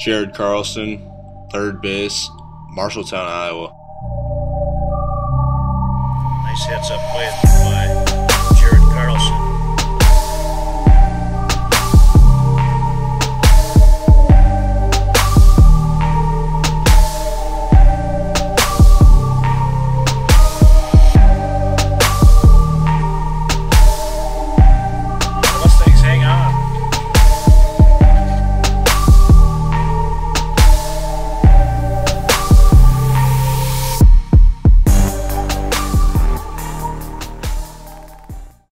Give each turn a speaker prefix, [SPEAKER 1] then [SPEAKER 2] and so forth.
[SPEAKER 1] Jared Carlson, third base, Marshalltown, Iowa.
[SPEAKER 2] Nice heads up play by